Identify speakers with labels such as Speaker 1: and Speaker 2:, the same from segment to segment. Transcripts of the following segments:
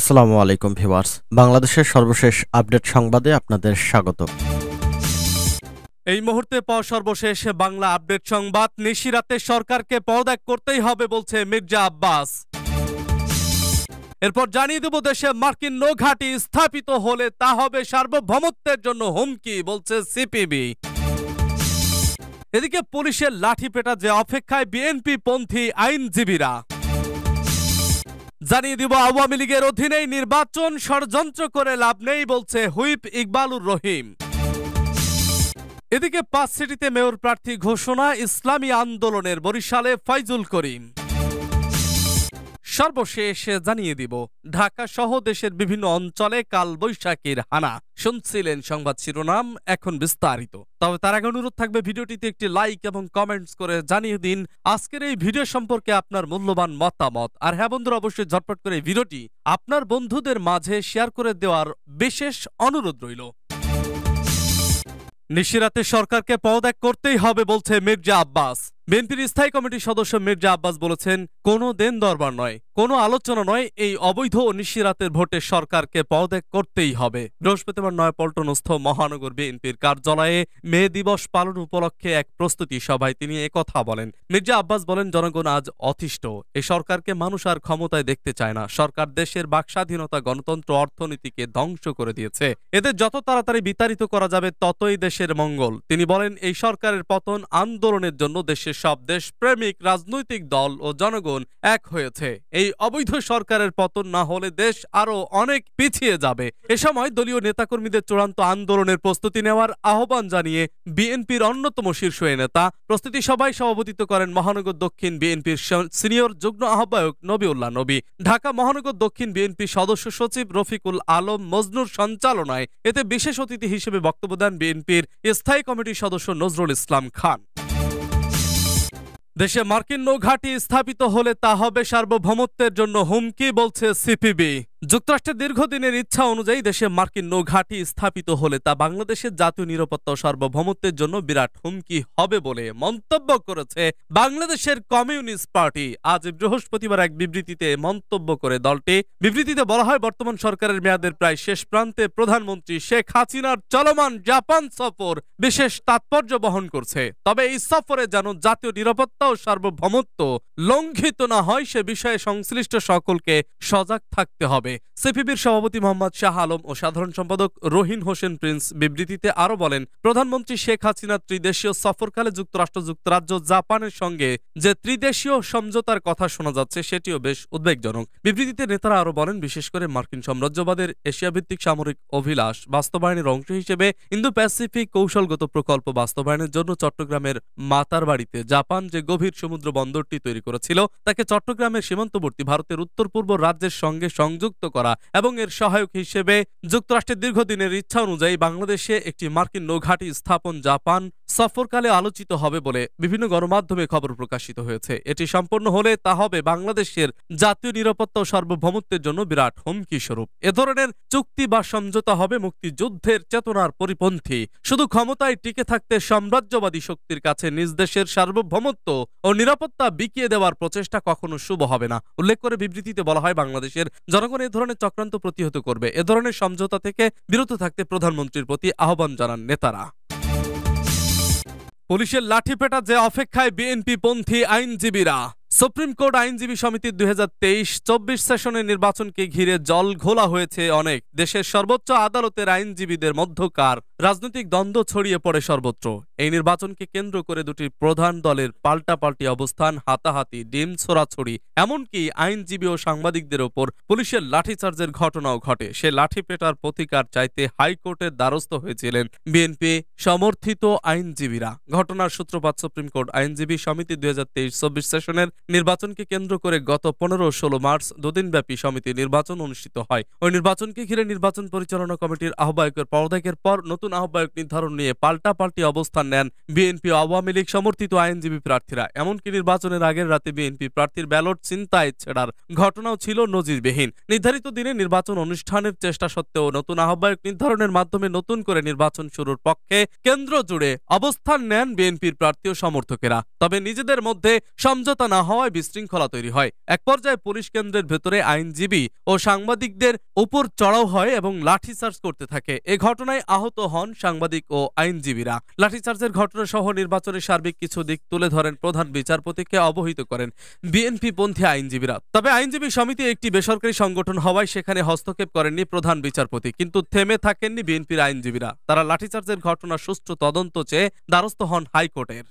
Speaker 1: আসসালামু আলাইকুম ভিউয়ার্স বাংলাদেশের সর্বশেষ আপডেট সংবাদে আপনাদের স্বাগত এই মুহূর্তে পাওয়া সর্বশেষ বাংলা আপডেট সংবাদ নিশিরাতে সরকারকে পদত্যাগ করতেই হবে বলছে মির্জা আব্বাস এরপর জানিয়ে দেব দেশে মার্কিন নৌঘাটি স্থাপিত হলে তা হবে সার্বভৌমত্বের জন্য হুমকি বলছে সিপিবি এদিকে পুলিশের লাঠিপেটা যে অপেক্ষায় বিএনপি পন্থী আইনজীবীরা জানিয়ে দিব আওয়ামী লীগের অধীনেই নির্বাচন ষড়যন্ত্র করে লাভ নেই বলছে হুইপ ইকবালুর রহিম এদিকে পাঁচ সিটিতে মেয়র প্রার্থী ঘোষণা ইসলামী আন্দোলনের বরিশালে ফাইজুল করিম সর্বশেষ জানিয়ে দিব ঢাকা সহ দেশের বিভিন্ন অঞ্চলে কাল বৈশাখীর হানা শুনছিলেন সংবাদ শিরোনাম এখন বিস্তারিত তবে তার আগে অনুরোধ থাকবে ভিডিওটিতে একটি লাইক এবং কমেন্টস করে জানিয়ে দিন আজকের এই ভিডিও সম্পর্কে আপনার মূল্যবান মতামত আর হ্যাঁ বন্ধুরা অবশ্যই ঝটপট করে এই ভিডিওটি আপনার বন্ধুদের মাঝে শেয়ার করে দেওয়ার বিশেষ অনুরোধ রইল নিশিরাতে সরকারকে পদত্যাগ করতেই হবে বলছে মির্জা আব্বাস বিএনপির স্থায়ী কমিটির সদস্য মির্জা আব্বাস বলেছেন কোনো দেন দরবার নয় কোনো আলোচনা নয় এই অবৈধ ও নিশিরাতের ভোটে সরকারকে পদত্যাগ করতেই হবে বৃহস্পতিবার নয় পল্টনস্থ মহানগর বিএনপির কার্যালয়ে মে দিবস পালন উপলক্ষে এক প্রস্তুতি সভায় তিনি একথা বলেন মির্জা আব্বাস বলেন জনগণ আজ অতিষ্ঠ এ সরকারকে মানুষ আর ক্ষমতায় দেখতে চায় না সরকার দেশের বাকস্বাধীনতা গণতন্ত্র অর্থনীতিকে ধ্বংস করে দিয়েছে এদের যত তাড়াতাড়ি বিতাড়িত করা যাবে ততই দেশের মঙ্গল তিনি বলেন এই সরকারের পতন আন্দোলনের জন্য দেশের সব দেশ প্রেমিক রাজনৈতিক দল ও জনগণ এক হয়েছে এই অবৈধ সরকারের পতন না হলে দেশ আরও অনেক পিছিয়ে যাবে এ সময় দলীয় নেতাকর্মীদের চূড়ান্ত আন্দোলনের প্রস্তুতি নেওয়ার আহ্বান জানিয়ে বিএনপির অন্যতম শীর্ষ নেতা প্রস্তুতি সভায় সভাপতিত্ব করেন মহানগর দক্ষিণ বিএনপির সিনিয়র যুগ্ম আহ্বায়ক নবীউল্লাহ নবী ঢাকা মহানগর দক্ষিণ বিএনপি সদস্য সচিব রফিকুল আলম মজনুর সঞ্চালনায় এতে বিশেষ অতিথি হিসেবে বক্তব্য দেন বিএনপির স্থায়ী কমিটির সদস্য নজরুল ইসলাম খান দেশে মার্কিন নৌঘাঁটি স্থাপিত হলে তা হবে সার্বভৌমত্বের জন্য হুমকি বলছে সিপিবি যুক্তরাষ্ট্রের দীর্ঘদিনের ইচ্ছা অনুযায়ী দেশে মার্কিন নৌঘাঁটি স্থাপিত হলে তা বাংলাদেশের জাতীয় নিরাপত্তা সার্বভৌমত্বের জন্য বিরাট হুমকি হবে বলে মন্তব্য করেছে বাংলাদেশের কমিউনিস্ট পার্টি আজ বৃহস্পতিবার এক বিবৃতিতে মন্তব্য করে দলটি বিবৃতিতে বলা হয় বর্তমান সরকারের মেয়াদের প্রায় শেষ প্রান্তে প্রধানমন্ত্রী শেখ হাসিনার চলমান জাপান সফর বিশেষ তাৎপর্য বহন করছে তবে এই সফরে যেন জাতীয় নিরাপত্তা ও সার্বভৌমত্ব লঙ্ঘিত না হয় সে বিষয়ে সংশ্লিষ্ট সকলকে সজাগ থাকতে হবে সিপিবির সভাপতি মোহাম্মদ শাহ আলম ও সাধারণ সম্পাদক রহিন হোসেন প্রিন্স বিবৃতিতে আরও বলেন প্রধানমন্ত্রী শেখ হাসিনা ত্রিদেশীয় সফরকালে যুক্তরাষ্ট্র যুক্তরাজ্য জাপানের সঙ্গে যে ত্রিদেশীয় সমঝোতার কথা শোনা যাচ্ছে সেটিও বেশ উদ্বেগজনক বিবৃতিতে নেতারা আরও বলেন বিশেষ করে মার্কিন সাম্রাজ্যবাদের এশিয়াভিত্তিক সামরিক অভিলাষ বাস্তবায়নের অংশ হিসেবে ইন্দো প্যাসিফিক কৌশলগত প্রকল্প বাস্তবায়নের জন্য চট্টগ্রামের মাতার বাড়িতে জাপান যে গভীর সমুদ্র বন্দরটি তৈরি করেছিল তাকে চট্টগ্রামের সীমান্তবর্তী ভারতের উত্তর পূর্ব রাজ্যের সঙ্গে সংযুক্ত করা এবং এর সহায়ক হিসেবে যুক্তরাষ্ট্রের দীর্ঘদিনের ইচ্ছা অনুযায়ী বাংলাদেশে একটি মার্কিন নৌঘাটি স্থাপন জাপান সফরকালে আলোচিত হবে বলে বিভিন্ন গণমাধ্যমে খবর প্রকাশিত হয়েছে এটি সম্পন্ন হলে তা হবে বাংলাদেশের জাতীয় নিরাপত্তা ও সার্বভৌমত্বের জন্য বিরাট হুমকি স্বরূপ এ ধরনের চুক্তি বা সমঝোতা হবে মুক্তিযুদ্ধের চেতনার পরিপন্থী শুধু ক্ষমতায় টিকে থাকতে সাম্রাজ্যবাদী শক্তির কাছে নিজ দেশের সার্বভৌমত্ব ও নিরাপত্তা বিকিয়ে দেওয়ার প্রচেষ্টা কখনো শুভ হবে না উল্লেখ করে বিবৃতিতে বলা হয় বাংলাদেশের জনগণের এ ধরনের চক্রান্ত প্রতিহত করবে এ ধরনের সমঝোতা থেকে বিরত থাকতে প্রধানমন্ত্রীর প্রতি আহ্বান জানান নেতারা পুলিশের লাঠিপেটা যে অপেক্ষায় বিএনপি পন্থী আইনজীবীরা সুপ্রিম কোর্ট আইনজীবী সমিতির দুই হাজার তেইশ চব্বিশ সেশনের নির্বাচনকে ঘিরে জল ঘোলা হয়েছে অনেক দেশের সর্বোচ্চ আদালতের আইনজীবীদের মধ্যকার রাজনৈতিক দ্বন্দ্ব ছড়িয়ে পড়ে সর্বত্র এই নির্বাচনকে কেন্দ্র করে দুটি প্রধান দলের পাল্টাপাল্টি অবস্থান হাতাহাতি ডিম ছোড়াছড়ি এমনকি আইনজীবী ও সাংবাদিকদের ওপর পুলিশের লাঠিচার্জের ঘটনাও ঘটে সে লাঠি পেটার প্রতিকার চাইতে হাইকোর্টের দ্বারস্থ হয়েছিলেন বিএনপি সমর্থিত আইনজীবীরা ঘটনার সূত্রপাত সুপ্রিম কোর্ট আইনজীবী সমিতি দুই হাজার তেইশ চব্বিশ সেশনের নির্বাচনকে কেন্দ্র করে গত পনেরো ষোলো মার্চ দুদিনব্যাপী সমিতি নির্বাচন অনুষ্ঠিত হয় ওই নির্বাচনকে ঘিরে নির্বাচন পরিচালনা কমিটির আহ্বায়কের পদত্যাগের পর নতুন আহ্বায়ক নির্ধারণ নিয়ে পাল্টি অবস্থান নেন বিএনপি আওয়ামী লীগ সমর্থিত আইনজীবী প্রার্থীরা এমনকি নির্বাচনের আগের রাতে বিএনপি প্রার্থীর ব্যালট চিন্তায় ছেড়ার ঘটনাও ছিল নজিরবিহীন নির্ধারিত দিনে নির্বাচন অনুষ্ঠানের চেষ্টা সত্ত্বেও নতুন আহ্বায়ক নির্ধারণের মাধ্যমে নতুন করে নির্বাচন শুরুর পক্ষে কেন্দ্র জুড়ে অবস্থান নেন বিএনপির প্রার্থী ও সমর্থকেরা তবে নিজেদের মধ্যে সমঝোতা না হয় হওয়ায় বিশৃঙ্খলা তৈরি হয় এক পর্যায়ে পুলিশ কেন্দ্রের ভেতরে আইনজীবী ও সাংবাদিকদের উপর চড়াও হয় এবং লাঠিচার্জ করতে থাকে এ ঘটনায় আহত হন সাংবাদিক ও আইনজীবীরা লাঠিচার্জের ঘটনা সহ নির্বাচনের সার্বিক কিছু দিক তুলে ধরেন প্রধান বিচারপতিকে অবহিত করেন বিএনপি পন্থী আইনজীবীরা তবে আইনজীবী সমিতি একটি বেসরকারি সংগঠন হওয়ায় সেখানে হস্তক্ষেপ করেননি প্রধান বিচারপতি কিন্তু থেমে থাকেননি বিএনপির আইনজীবীরা তারা লাঠিচার্জের ঘটনা সুষ্ঠু তদন্ত চেয়ে দ্বারস্থ হন হাইকোর্টের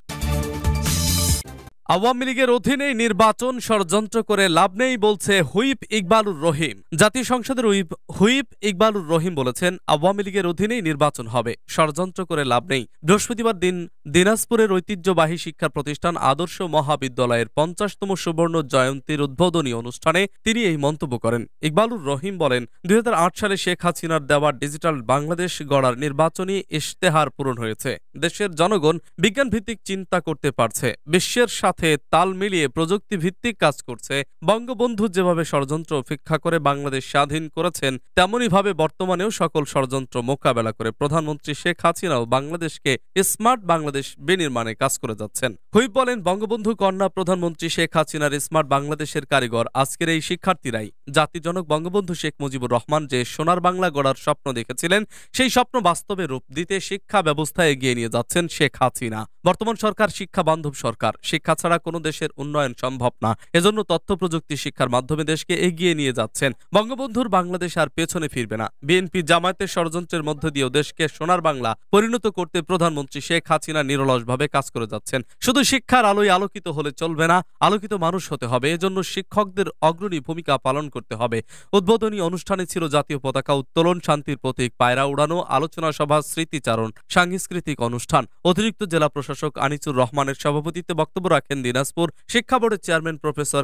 Speaker 1: আওয়ামী লীগের অধীনে নির্বাচন ষড়যন্ত্র করে লাভ নেই বলছে হুইপ ইকবালুর রহিম জাতীয় সংসদের হুইপ হুইপ ইকবালুর রহিম বলেছেন আওয়ামী লীগের অধীনেই নির্বাচন হবে ষড়যন্ত্র করে লাভ নেই বৃহস্পতিবার দিন দিনাজপুরের ঐতিহ্যবাহী শিক্ষা প্রতিষ্ঠান আদর্শ মহাবিদ্যালয়ের পঞ্চাশতম সুবর্ণ জয়ন্তীর উদ্বোধনী অনুষ্ঠানে তিনি এই মন্তব্য করেন ইকবালুর রহিম বলেন দুই সালে শেখ হাসিনার দেওয়া ডিজিটাল বাংলাদেশ গড়ার নির্বাচনী ইশতেহার পূরণ হয়েছে দেশের জনগণ বিজ্ঞানভিত্তিক চিন্তা করতে পারছে বিশ্বের সাথে তাল মিলিয়ে প্রযুক্তি ভিত্তিক কাজ করছে বঙ্গবন্ধু যেভাবে ষড়যন্ত্র উপেক্ষা করে বাংলাদেশ স্বাধীন করেছেন তেমনইভাবে বর্তমানেও সকল ষড়যন্ত্র মোকাবেলা করে প্রধানমন্ত্রী শেখ হাসিনাও বাংলাদেশকে স্মার্ট বাংলাদেশ বিনির্মাণে কাজ করে যাচ্ছেন হুইপ বলেন বঙ্গবন্ধু কন্যা প্রধানমন্ত্রী শেখ হাসিনার স্মার্ট বাংলাদেশের কারিগর আজকের এই শিক্ষার্থীরাই জাতিজনক বঙ্গবন্ধু শেখ মুজিবুর রহমান যে সোনার বাংলা গড়ার স্বপ্ন দেখেছিলেন সেই স্বপ্ন বাস্তবে রূপ দিতে শিক্ষা ব্যবস্থা এগিয়ে নিয়ে যাচ্ছেন শেখ হাসিনা বর্তমান সরকার শিক্ষা বান্ধব সরকার শিক্ষা ছাড়া কোনো দেশের উন্নয়ন সম্ভব না এজন্য তথ্য প্রযুক্তি শিক্ষার মাধ্যমে দেশকে এগিয়ে নিয়ে যাচ্ছেন বঙ্গবন্ধুর বাংলাদেশ আর পেছনে ফিরবে না বিএনপি জামায়াতের ষড়যন্ত্রের মধ্য দিয়েও দেশকে সোনার বাংলা পরিণত করতে প্রধানমন্ত্রী শেখ হাসিনা নিরলসভাবে কাজ করে যাচ্ছেন শুধু শিক্ষার আলোয় আলোকিত হলে চলবে না আলোকিত মানুষ হতে হবে এজন্য শিক্ষকদের অগ্রণী ভূমিকা পালন করতে হবে উদ্বোধনী অনুষ্ঠানে ছিল জাতীয় পতাকা উত্তোলন শান্তির প্রতীক পায়রা উড়ানো আলোচনা সভা স্মৃতিচারণ সাংস্কৃতিক অনুষ্ঠান অতিরিক্ত জেলা প্রশাসক আনিসুর রহমানের সভাপতিত্বে বক্তব্য রাখেন দিনাজপুর শিক্ষা বোর্ডের চেয়ারম্যান প্রফেসর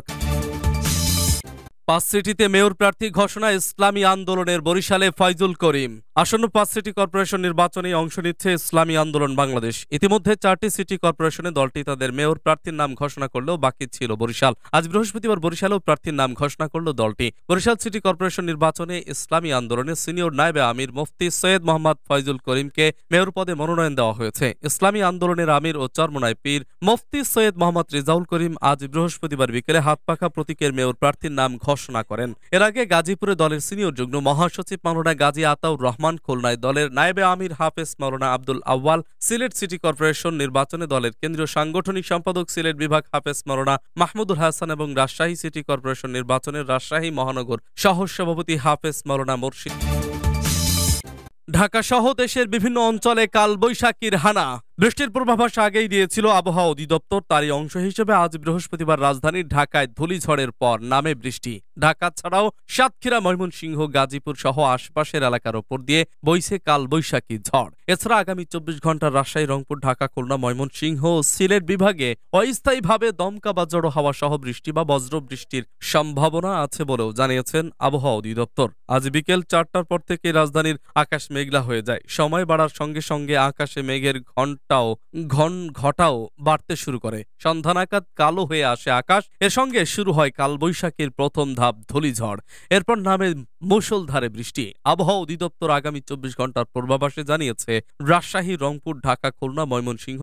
Speaker 1: পাঁচ সিটিতে মেয়র প্রার্থী ঘোষণা ইসলামী আন্দোলনের বরিশালে ফয়জুল করিম আসন্ন পাঁচ সিটি কর্পোরেশন নির্বাচনে অংশ নিচ্ছে ইসলামী আন্দোলন বাংলাদেশ ইতিমধ্যে চারটি সিটি কর্পোরেশনে দলটি তাদের মেয়র প্রার্থীর নাম ঘোষণা করলেও বাকি ছিল বরিশাল আজ বৃহস্পতিবার বরিশালেও প্রার্থীর নাম ঘোষণা করল দলটি বরিশাল সিটি কর্পোরেশন নির্বাচনে ইসলামী আন্দোলনের সিনিয়র নায়বে আমির মুফতি সৈয়দ মোহাম্মদ ফয়জুল করিমকে মেয়র পদে মনোনয়ন দেওয়া হয়েছে ইসলামী আন্দোলনের আমির ও চর্মনায় পীর মুফতি সৈয়দ মোহাম্মদ রেজাউল করিম আজ বৃহস্পতিবার বিকেলে হাতপাখা প্রতীকের মেয়র প্রার্থীর নাম ঘোষণা পড়াশোনা করেন এর আগে গাজীপুরে দলের সিনিয়র যুগ্ম মহাসচিব মাওলানা গাজী আতাউর রহমান খুলনায় দলের নায়েবে আমির হাফেজ মাওলানা আব্দুল আউ্বাল সিলেট সিটি কর্পোরেশন নির্বাচনে দলের কেন্দ্রীয় সাংগঠনিক সম্পাদক সিলেট বিভাগ হাফেজ মাওলানা মাহমুদুল হাসান এবং রাজশাহী সিটি কর্পোরেশন নির্বাচনে রাজশাহী মহানগর সহজ সভাপতি হাফেজ মাওলানা মুর্শিদ ঢাকাসহ দেশের বিভিন্ন অঞ্চলে কালবৈশাখীর হানা বৃষ্টির পূর্বাভাস আগেই দিয়েছিল আবহাওয়া অধিদপ্তর তারই অংশ হিসেবে আজ বৃহস্পতিবার রাজধানীর ঢাকায় ধুলিঝড়ের পর নামে বৃষ্টি ঢাকা ছাড়াও সাতক্ষীরা ময়মনসিংহ গাজীপুর সহ আশপাশের এলাকার ওপর দিয়ে বইছে কাল বৈশাখী ঝড় এছাড়া আগামী চব্বিশ ঘন্টা রাজশাহী রংপুর ঢাকা খুলনা ময়মনসিংহ ও সিলেট বিভাগে অস্থায়ীভাবে দমকা বা জড়ো হাওয়া সহ বৃষ্টি বা বজ্র বৃষ্টির সম্ভাবনা আছে বলেও জানিয়েছেন আবহাওয়া অধিদপ্তর আজ বিকেল চারটার পর থেকে রাজধানীর আকাশ মেঘলা হয়ে যায় সময় বাড়ার সঙ্গে সঙ্গে আকাশে মেঘের ঘন্টা ঘটটাও ঘন ঘটাও বাড়তে শুরু করে সন্ধানাকাত কালো হয়ে আসে আকাশ এর সঙ্গে শুরু হয় কালবৈশাখীর প্রথম ধাপ ধলিঝড় এরপর নামে মুসলধারে বৃষ্টি আবহাওয়া অধিদপ্তর আগামী চব্বিশ ঘন্টার পূর্বাভাসে জানিয়েছে রাজশাহী রংপুর ঢাকা খুলনা ময়মনসিংহ